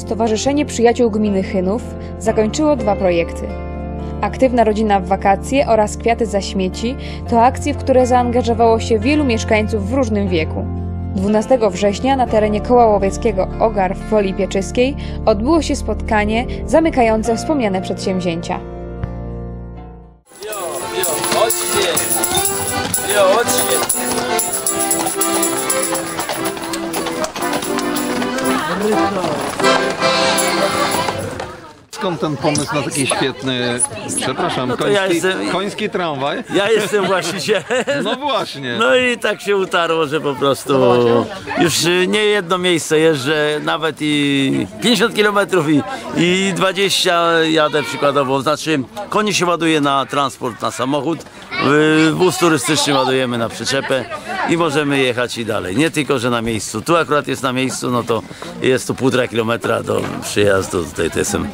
Stowarzyszenie Przyjaciół Gminy Chynów zakończyło dwa projekty. Aktywna rodzina w wakacje oraz Kwiaty za śmieci to akcje, w które zaangażowało się wielu mieszkańców w różnym wieku. 12 września na terenie Koła Łowieckiego Ogar w Woli Pieczyskiej odbyło się spotkanie zamykające wspomniane przedsięwzięcia. Jo, chodźcie. Skąd ten pomysł na taki świetny, przepraszam, No koński, ja jestem- koński tramwaj? Ja jestem właścicielem. No właśnie. No i tak się utarło, że po prostu już nie jedno miejsce jeżdżę, nawet i 50 km i, i 20 jadę przykładowo. Znaczy konie się ładuje na transport, na samochód, wóz turystyczny ładujemy na przyczepę i możemy jechać i dalej. Nie tylko, że na miejscu. Tu akurat jest na miejscu, no to jest tu półtora kilometra do przyjazdu. Tutaj to jestem,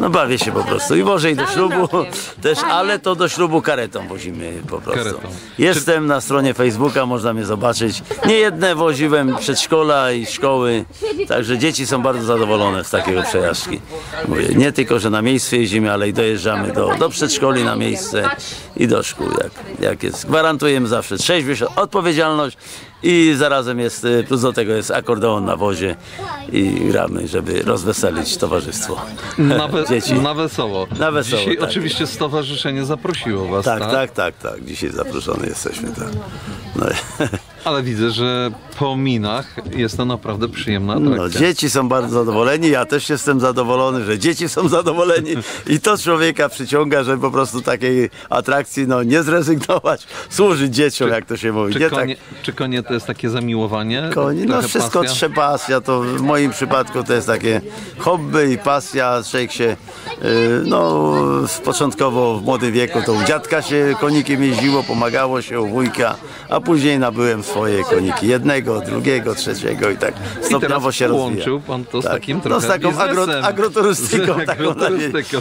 no bawię się po prostu. I może i do ślubu też, ale to do ślubu karetą wozimy po prostu. Karetą. Jestem na stronie Facebooka, można mnie zobaczyć. Nie jedne woziłem przedszkola i szkoły, także dzieci są bardzo zadowolone z takiego przejażdżki. Mówię, nie tylko, że na miejscu jeździmy, ale i dojeżdżamy do, do przedszkoli na miejsce i do szkół, jak, jak jest. Gwarantujemy zawsze trzeźwość, odpowiedzialność i zarazem jest, y, plus do tego jest akordeon na wozie i gramy, żeby rozweselić towarzystwo Na, we, dzieci. na wesoło. Na wesoło, Dzisiaj tak. oczywiście stowarzyszenie zaprosiło was, Tak, tak? tak, tak, tak. Dzisiaj zaproszony jesteśmy, tak. No, Ale widzę, że po minach jest to naprawdę przyjemna atrakcja. No, dzieci są bardzo zadowoleni, ja też jestem zadowolony, że dzieci są zadowoleni i to człowieka przyciąga, żeby po prostu takiej atrakcji no, nie zrezygnować, służyć dzieciom, jak to się mówi. Czy nie konie, czy konie to jest takie zamiłowanie? Koni, no wszystko pasja? trzeba pasja, to w moim przypadku to jest takie hobby i pasja, człowiek się, yy, no początkowo w młodym wieku to u dziadka się konikiem jeździło, pomagało się u wujka, a później nabyłem swoje koniki, jednego, drugiego, trzeciego i tak stopniowo teraz się rozwija. połączył pan to z takim no, trochę z taką agro, agroturystyką. Taką wieś. agroturystyką.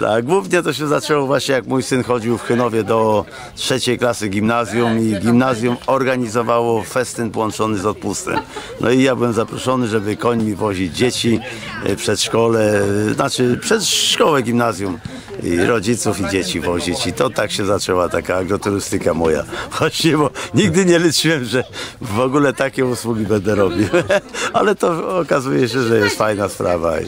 Tak, głównie to się zaczęło właśnie jak mój syn chodził w Chynowie do trzeciej klasy gimnazjum i gimnazjum organizowało festyn połączony z odpustem. No i ja byłem zaproszony, żeby końmi wozić dzieci, e, przedszkole, e, znaczy przedszkołę gimnazjum i rodziców i dzieci wozić i to tak się zaczęła taka agroturystyka moja. Właśnie, bo nigdy nie liczyłem, że w ogóle takie usługi będę robił. Ale to okazuje się, że jest fajna sprawa i,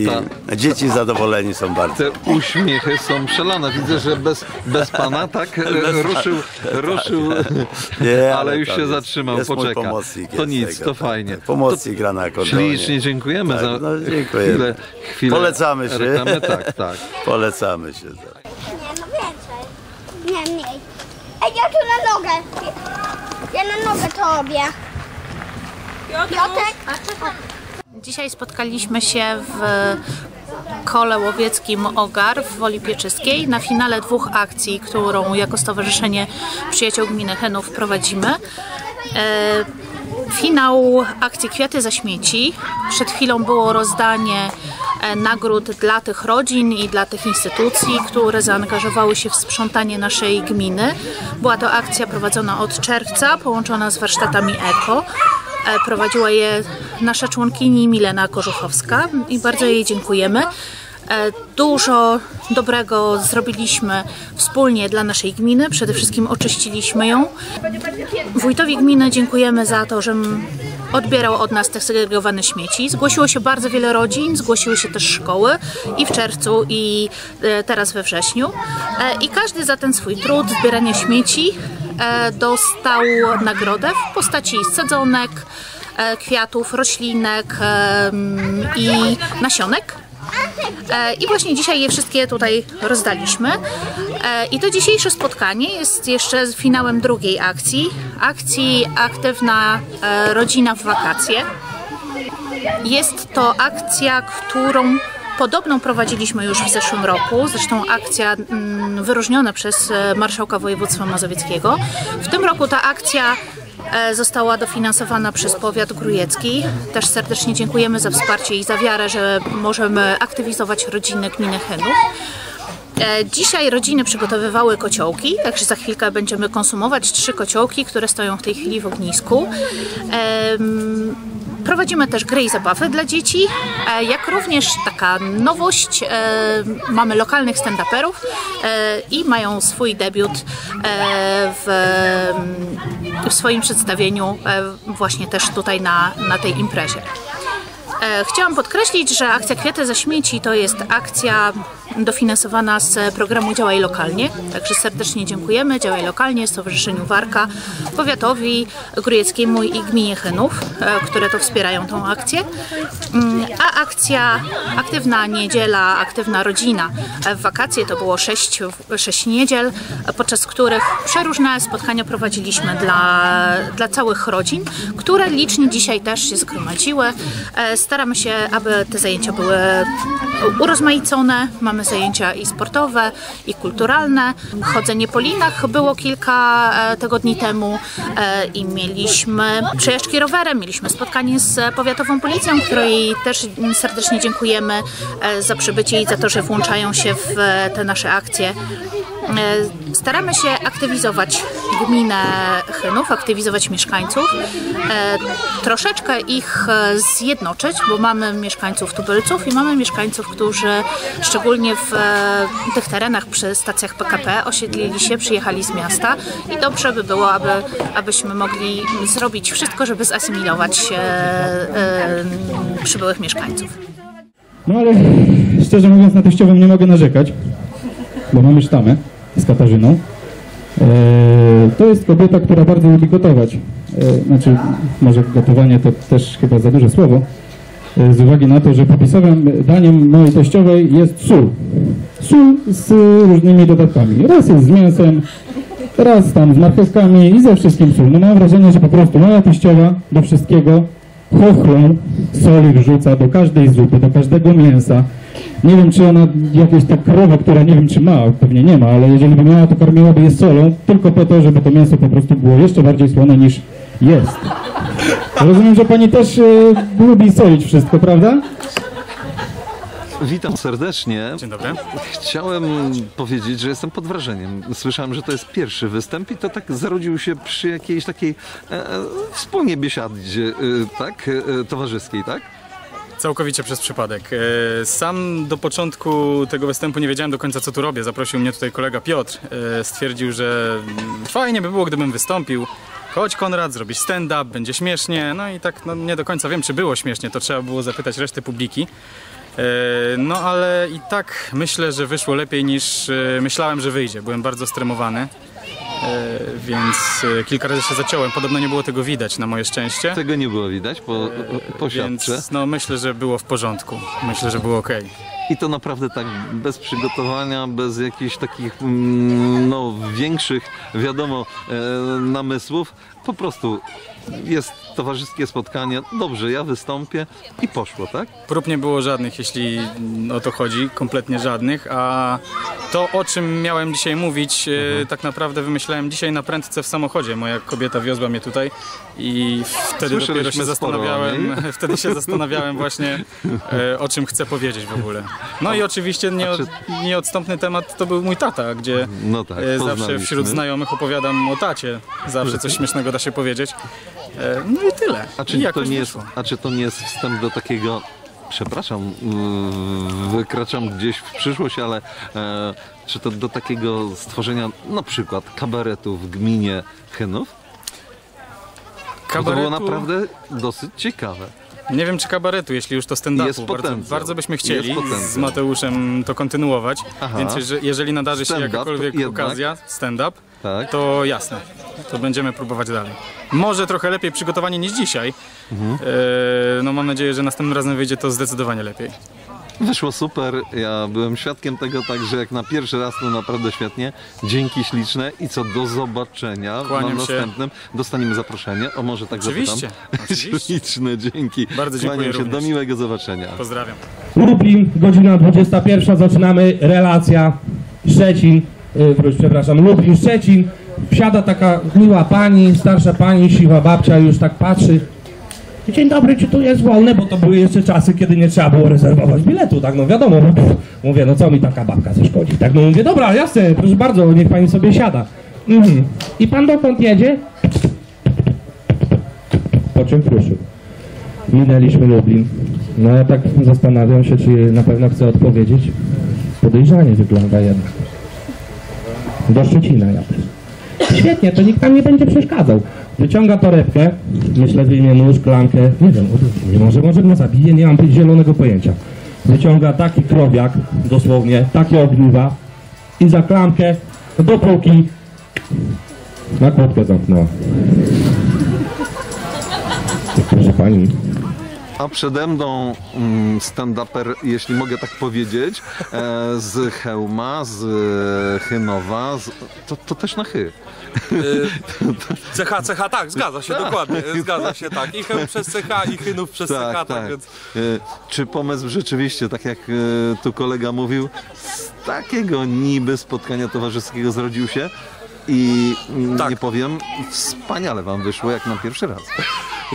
i ta- dzieci zadowoleni są bardzo. Te uśmiechy są szalone. Widzę, że bez, bez pana tak e, ruszył, ruszył Nie, ale już się zatrzymał, poczeka. To nic, tego, to tak, fajnie. tak. Pomocnik gra na akordeonie. Ślicznie dziękujemy Tak, za no, chwilę, chwilę Polecamy się. Tak, tak. Polecamy się. Tak. Nie, no więcej. Nie, mniej. Ej, ja tu na nogę. Ja na nogę tobie. Piotrek? Dzisiaj spotkaliśmy się w kole łowieckim Ogar w Woli Pieczyskiej na finale dwóch akcji, którą jako Stowarzyszenie Przyjaciół Gminy Henów prowadzimy. E, Finał akcji Kwiaty za śmieci. Przed chwilą było rozdanie nagród dla tych rodzin i dla tych instytucji, które zaangażowały się w sprzątanie naszej gminy. Była to akcja prowadzona od czerwca, połączona z warsztatami eko. E, Prowadziła je nasza członkini Milena Korzuchowska i bardzo jej dziękujemy. E, Dużo dobrego zrobiliśmy wspólnie dla naszej gminy. Przede wszystkim oczyściliśmy ją. Wójtowi gminy dziękujemy za to, że odbierał od nas te segregowane śmieci. Zgłosiło się bardzo wiele rodzin, zgłosiły się też szkoły i w czerwcu i e, teraz we wrześniu. E, I każdy za ten swój trud zbierania śmieci dostał nagrodę w postaci sadzonek, kwiatów, roślinek i nasionek. E, I właśnie dzisiaj je wszystkie tutaj rozdaliśmy. E, I to dzisiejsze spotkanie jest jeszcze finałem drugiej akcji. Akcji Aktywna e, Rodzina w Wakacje. Jest to akcja, którą podobną prowadziliśmy już w zeszłym roku. Zresztą akcja mm, wyróżniona przez marszałka województwa mazowieckiego. W tym roku ta akcja została dofinansowana przez powiat grujecki. Też serdecznie dziękujemy za wsparcie i za wiarę, że możemy aktywizować rodziny gminy Chynów. E, Dzisiaj rodziny przygotowywały kociołki, także za chwilkę będziemy konsumować trzy kociołki, które stoją w tej chwili w ognisku. Prowadzimy też gry i zabawy dla dzieci, e, jak również taka nowość, e, mamy lokalnych stand-uperów e, i mają swój debiut w, w swoim przedstawieniu właśnie też tutaj na, na tej imprezie. Chciałam podkreślić, że akcja Kwiaty za śmieci to jest akcja dofinansowana z programu Działaj Lokalnie. Także serdecznie dziękujemy Działaj Lokalnie, Stowarzyszeniu Warka, Powiatowi Grójeckiemu i Gminie Chynów, e, które to wspierają tą akcję. Mm, A akcja Aktywna Niedziela, Aktywna Rodzina. E, W wakacje to było sześć, sześć niedziel, podczas których przeróżne spotkania prowadziliśmy dla, dla całych rodzin, które licznie dzisiaj też się zgromadziły. E, Staramy się, aby te zajęcia były urozmaicone. Mamy zajęcia i sportowe, i kulturalne. Chodzenie po linach było kilka e, tygodni temu e, i mieliśmy przejażdżki rowerem, mieliśmy spotkanie z powiatową policją, której też serdecznie dziękujemy e, za przybycie i za to, że włączają się w te nasze akcje. E, Staramy się aktywizować gminę Chynów, aktywizować mieszkańców, e, troszeczkę ich e, zjednoczyć, bo mamy mieszkańców tubylców i mamy mieszkańców, którzy szczególnie w tych terenach przy stacjach PKP osiedlili się, przyjechali z miasta i dobrze by było, aby, abyśmy mogli zrobić wszystko, żeby zasymilować przybyłych mieszkańców. No ale szczerze mówiąc na teściową nie mogę narzekać, bo mamy sztamę z Katarzyną. E, to jest kobieta, która bardzo lubi gotować. E, znaczy, może gotowanie to też chyba za duże słowo, e, z uwagi na to, że popisowym daniem mojej teściowej jest sól. Sól z różnymi dodatkami. Raz jest z mięsem, raz tam z marchewkami i ze wszystkim sól. No mam wrażenie, że po prostu moja teściowa do wszystkiego chochlą soli wrzuca do każdej zupy, do każdego mięsa. Nie wiem, czy ona jakieś ta krowa, która nie wiem, czy ma, pewnie nie ma, ale jeżeli by miała, to karmiłaby je solą, tylko po to, żeby to mięso po prostu było jeszcze bardziej słone niż jest. Rozumiem, że pani też e, lubi solić wszystko, prawda? Witam serdecznie. Dzień dobry. Chciałem powiedzieć, że jestem pod wrażeniem. Słyszałem, że to jest pierwszy występ i to tak zarodził się przy jakiejś takiej e, e, wspólnie biesiadzie, e, tak? E, towarzyskiej, tak? Całkowicie przez przypadek. E, Sam do początku tego występu nie wiedziałem do końca, co tu robię. Zaprosił mnie tutaj kolega Piotr. E, Stwierdził, że fajnie by było, gdybym wystąpił. Chodź Konrad, zrobisz stand-up, będzie śmiesznie. No i tak no, nie do końca wiem, czy było śmiesznie. To trzeba było zapytać reszty publiki. E, No ale i tak myślę, że wyszło lepiej niż e, myślałem, że wyjdzie. Byłem bardzo stremowany. E, Więc kilka razy się zaciąłem. Podobno nie było tego widać na moje szczęście. Tego nie było widać po, po siatce. Więc no, myślę, że było w porządku. Myślę, że było ok. I to naprawdę tak bez przygotowania, bez jakichś takich mm, no, większych, wiadomo, namysłów. Po prostu jest towarzyskie spotkanie, dobrze, ja wystąpię i poszło, tak? Prób nie było żadnych, jeśli o to chodzi, kompletnie żadnych, a to o czym miałem dzisiaj mówić, e, tak naprawdę wymyślałem dzisiaj na prędce w samochodzie. Moja kobieta wiozła mnie tutaj i wtedy dopiero się zastanawiałem, wtedy się zastanawiałem właśnie e, o czym chcę powiedzieć w ogóle. No i oczywiście nie, czy- nieodstępny temat to był mój tata, gdzie No tak, e, zawsze wśród znajomych opowiadam o tacie. Zawsze coś śmiesznego da się powiedzieć. E, No i tyle. A I czy, to jakoś nie jest, a czy to nie jest wstęp do takiego, przepraszam, yy, wykraczam gdzieś w przyszłość, ale e, czy to do takiego stworzenia na przykład kabaretu w gminie Chynów? Bo to było Kabaretu- naprawdę dosyć ciekawe. Nie wiem czy kabaretu, jeśli już to stand-upu. Jest Bardzo, potencjał. bardzo byśmy chcieli z Mateuszem to kontynuować, Aha. więc jeżeli, nadarzy się jakakolwiek okazja, stand-up, Tak. to jasne, to będziemy próbować dalej. Może trochę lepiej przygotowanie niż dzisiaj. Mhm. E, no mam nadzieję, że następnym razem wyjdzie to zdecydowanie lepiej. Wyszło super, ja byłem świadkiem tego, także jak na pierwszy raz to naprawdę świetnie. Dzięki śliczne i co do zobaczenia Kłaniam na się. następnym. Dostaniemy zaproszenie, o może tak Oczywiście, zapytam. oczywiście. Śliczne, dzięki. Bardzo dziękuję Kłaniam się, do również. miłego zobaczenia. Pozdrawiam. Lublin, godzina 21, zaczynamy relacja Szczecin, przepraszam, Lublin, Szczecin. Wsiada taka miła pani, starsza pani, siwa babcia już tak patrzy. Dzień dobry, czy tu jest wolne? Bo to były jeszcze czasy, kiedy nie trzeba było rezerwować biletu, tak no wiadomo. Mówię, no co mi taka babka zaszkodzi? Tak no mówię, dobra, jasne, proszę bardzo, niech pani sobie siada. Mhm. I pan dokąd jedzie? Po czym ruszył? minęliśmy Lublin. No ja tak zastanawiam się, czy na pewno chcę odpowiedzieć. Podejrzanie wygląda jednak. Do Szczecina jadę. Świetnie, to nikt nam nie będzie przeszkadzał. Wyciąga torebkę, myślę, wyjmie nóż, klamkę, nie wiem, może, może go zabije, nie mam zielonego pojęcia. Wyciąga taki krowiak, dosłownie, takie ogniwa i za klamkę, dopóki na kłódkę zamknęła. Proszę pani, A przede mną mm, stand-uper, jeśli mogę tak powiedzieć, e, z Chełma, z e, Chynowa, z, to, to też na Chy. CH, CH, tak, zgadza się, dokładnie, zgadza się, tak. I Chełm przez CH, i Chynów przez CH, tak, więc... E, Czy pomysł rzeczywiście, tak jak e, tu kolega mówił, z takiego niby spotkania towarzyskiego zrodził się i mm, Tak. nie powiem, wspaniale wam wyszło jak na pierwszy raz.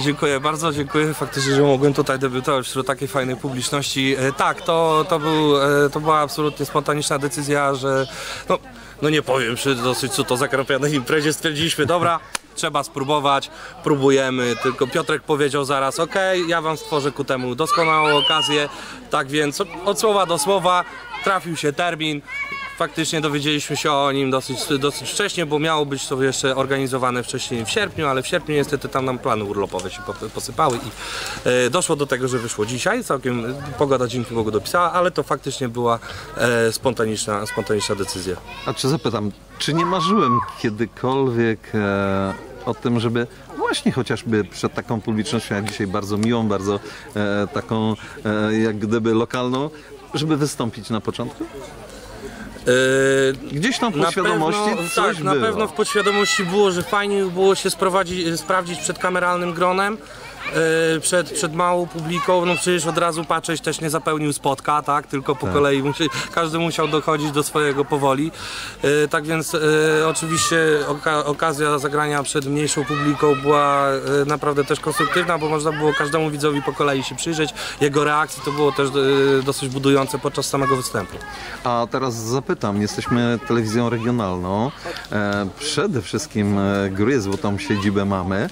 Dziękuję bardzo, dziękuję. Faktycznie, że mogłem tutaj debiutować wśród takiej fajnej publiczności. E, Tak, to, to, był, e, to była absolutnie spontaniczna decyzja, że no, no nie powiem, przy dosyć co to zakropianej imprezie stwierdziliśmy, dobra, trzeba spróbować, próbujemy, tylko Piotrek powiedział zaraz, okej, ja wam stworzę ku temu doskonałą okazję, tak więc od słowa do słowa trafił się termin, Faktycznie dowiedzieliśmy się o nim dosyć, dosyć wcześnie, bo miało być to jeszcze organizowane wcześniej w sierpniu, ale w sierpniu niestety tam nam plany urlopowe się po- posypały i e, doszło do tego, że wyszło dzisiaj. Całkiem pogoda dzięki Bogu dopisała, ale to faktycznie była e, spontaniczna, spontaniczna decyzja. A czy zapytam, czy nie marzyłem kiedykolwiek e, o tym, żeby właśnie chociażby przed taką publicznością, jak dzisiaj bardzo miłą, bardzo e, taką e, jak gdyby lokalną, żeby wystąpić na początku? E, Gdzieś tam w Na podświadomości pewno, coś tak, na było. pewno w podświadomości było, że fajnie by było się sprowadzić, sprawdzić przed kameralnym gronem. E, Przed, przed małą publiką, no przecież od razu patrzeć też nie zapełnił spotka, tak? Tylko po kolei musi, każdy musiał dochodzić do swojego powoli. E, Tak więc e, oczywiście oka, okazja zagrania przed mniejszą publiką była naprawdę też konstruktywna, bo można było każdemu widzowi po kolei się przyjrzeć. Jego reakcji to było też dosyć budujące podczas samego występu. A teraz zapytam, jesteśmy telewizją regionalną. Przede wszystkim Grójec, bo tam siedzibę mamy,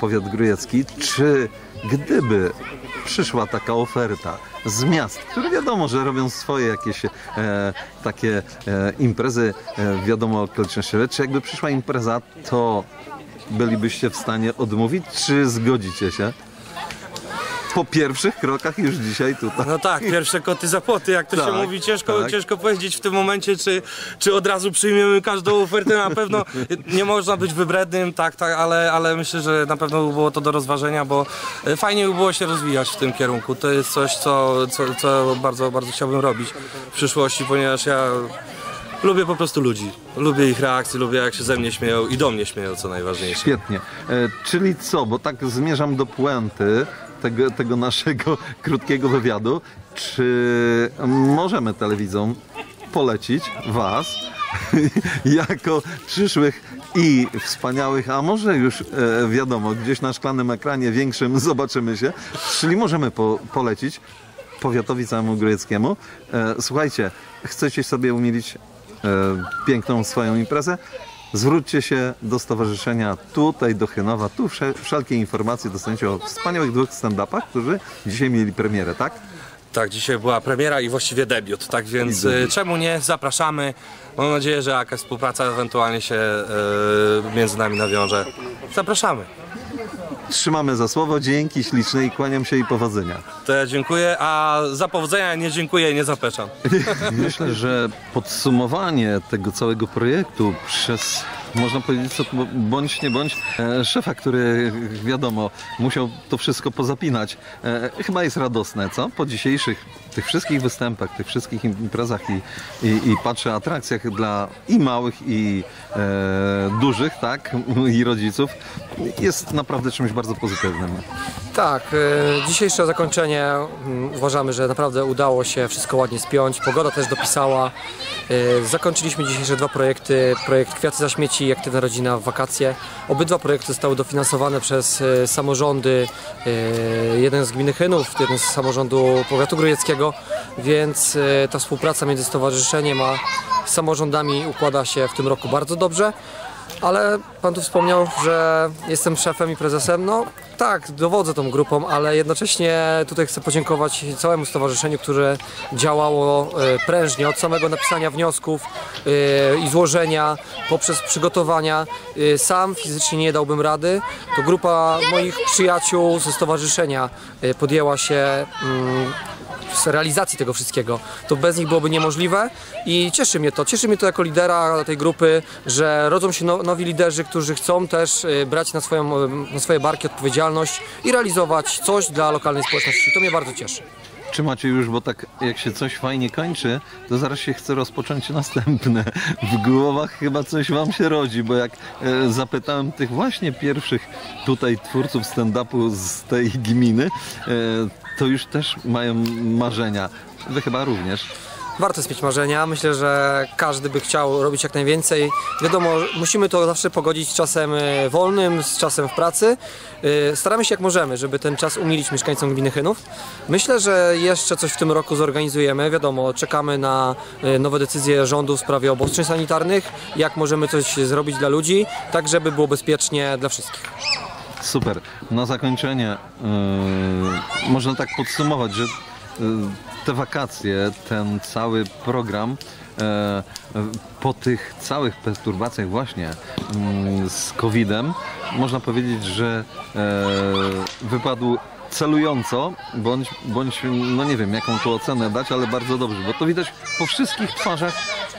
powiat grójecki. Czy gdyby przyszła taka oferta z miast, które wiadomo, że robią swoje jakieś e, takie e, imprezy, e, wiadomo okolicznościowe, czy jakby przyszła impreza, to bylibyście w stanie odmówić, czy zgodzicie się? Po pierwszych krokach już dzisiaj tutaj. No tak, pierwsze koty za płoty, jak to się Tak, mówi. Ciężko, tak. ciężko powiedzieć w tym momencie, czy, czy od razu przyjmiemy każdą ofertę. Na pewno nie można być wybrednym, tak, tak, ale, ale myślę, że na pewno by było to do rozważenia, bo e, fajnie by było się rozwijać w tym kierunku. To jest coś, co, co, co bardzo, bardzo chciałbym robić w przyszłości, ponieważ ja lubię po prostu ludzi. Lubię ich reakcje, lubię jak się ze mnie śmieją i do mnie śmieją, co najważniejsze. Świetnie. E, czyli co, bo tak zmierzam do puenty tego, tego naszego krótkiego wywiadu. Czy możemy telewizom polecić Was jako przyszłych i wspaniałych, a może już e, wiadomo, gdzieś na szklanym ekranie większym zobaczymy się, czyli możemy po, polecić powiatowi całemu grójeckiemu. E, słuchajcie, chcecie sobie umilić e, piękną swoją imprezę? Zwróćcie się do stowarzyszenia tutaj, do Chynowa. Tu wsze, wszelkie informacje dostaniecie o wspaniałych dwóch stand-upach, którzy dzisiaj mieli premierę, tak? Tak, dzisiaj była premiera i właściwie debiut, tak więc e, czemu nie? Zapraszamy. Mam nadzieję, że jakaś współpraca ewentualnie się e, między nami nawiąże. Zapraszamy. Trzymamy za słowo, dzięki śliczne i kłaniam się i powodzenia. To ja dziękuję, a za powodzenia nie dziękuję i nie zapeszam. Myślę, że podsumowanie tego całego projektu przez, można powiedzieć, co, bądź nie bądź, e, szefa, który wiadomo, musiał to wszystko pozapinać, e, chyba jest radosne, co? Po dzisiejszych tych wszystkich występach, tych wszystkich imprezach i, i, i patrzę atrakcjach dla i małych, i e, dużych, tak? I rodziców, jest naprawdę czymś bardzo pozytywnym. Tak, e, dzisiejsze zakończenie mm, uważamy, że naprawdę udało się wszystko ładnie spiąć. Pogoda też dopisała. E, Zakończyliśmy dzisiejsze dwa projekty. Projekt Kwiaty za śmieci i Aktywna Rodzina w wakacje. Obydwa projekty zostały dofinansowane przez e, samorządy. e, Jeden z gminy Chynów, jeden z samorządu powiatu grójeckiego, więc e, ta współpraca między stowarzyszeniem a samorządami układa się w tym roku bardzo dobrze. Ale pan tu wspomniał, że jestem szefem i prezesem. No tak, dowodzę tą grupą, ale jednocześnie tutaj chcę podziękować całemu stowarzyszeniu, które działało e, prężnie od samego napisania wniosków e, i złożenia poprzez przygotowania. E, Sam fizycznie nie dałbym rady. To grupa moich przyjaciół ze stowarzyszenia podjęła się mm, z realizacji tego wszystkiego. To bez nich byłoby niemożliwe i cieszy mnie to. Cieszy mnie to jako lidera tej grupy, że rodzą się no, nowi liderzy, którzy chcą też y, brać na, swoją, y, na swoje barki odpowiedzialność i realizować coś dla lokalnej społeczności. To mnie bardzo cieszy. Czy macie już, bo tak jak się coś fajnie kończy, to zaraz się chce rozpocząć następne. W głowach chyba coś wam się rodzi, bo jak e, zapytałem tych właśnie pierwszych tutaj twórców stand-upu z tej gminy, e, to już też mają marzenia. Wy chyba również. Warto jest mieć marzenia. Myślę, że każdy by chciał robić jak najwięcej. Wiadomo, musimy to zawsze pogodzić z czasem e, wolnym, z czasem w pracy. E, Staramy się jak możemy, żeby ten czas umilić mieszkańcom gminy Chynów. Myślę, że jeszcze coś w tym roku zorganizujemy. Wiadomo, czekamy na e, nowe decyzje rządu w sprawie obostrzeń sanitarnych, jak możemy coś zrobić dla ludzi, tak żeby było bezpiecznie dla wszystkich. Super. Na zakończenie yy, można tak podsumować, że yy, te wakacje, ten cały program e, po tych całych perturbacjach właśnie mm, z COVID-em można powiedzieć, że wypadł celująco, bądź, bądź, no nie wiem jaką tu ocenę dać, ale bardzo dobrze, bo to widać po wszystkich twarzach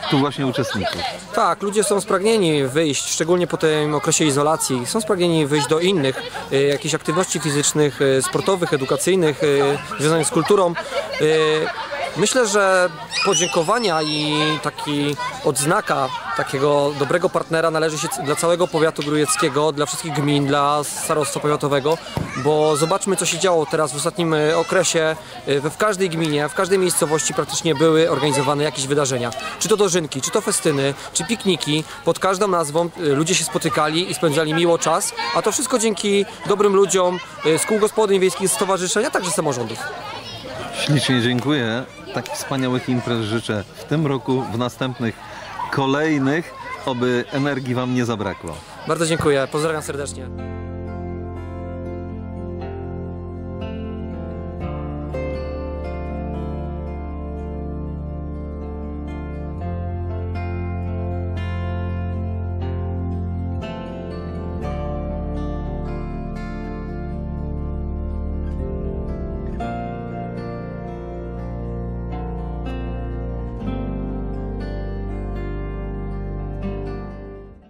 tu właśnie uczestników. Tak, ludzie są spragnieni wyjść, szczególnie po tym okresie izolacji. Są spragnieni wyjść do innych e, jakichś aktywności fizycznych, e, sportowych, edukacyjnych, e, związanych z kulturą. E, Myślę, że podziękowania i taki odznaka takiego dobrego partnera należy się dla całego powiatu grujeckiego, dla wszystkich gmin, dla starostwa powiatowego, bo zobaczmy co się działo teraz w ostatnim e, okresie. E, w każdej gminie, w każdej miejscowości praktycznie były organizowane jakieś wydarzenia. Czy to dożynki, czy to festyny, czy pikniki. Pod każdą nazwą e, ludzie się spotykali i spędzali miło czas, a to wszystko dzięki dobrym ludziom z kół gospodyń wiejskich, stowarzyszeń, a także samorządów. Ślicznie dziękuję. Takich wspaniałych imprez życzę w tym roku, w następnych, kolejnych, oby energii Wam nie zabrakło. Bardzo dziękuję, pozdrawiam serdecznie.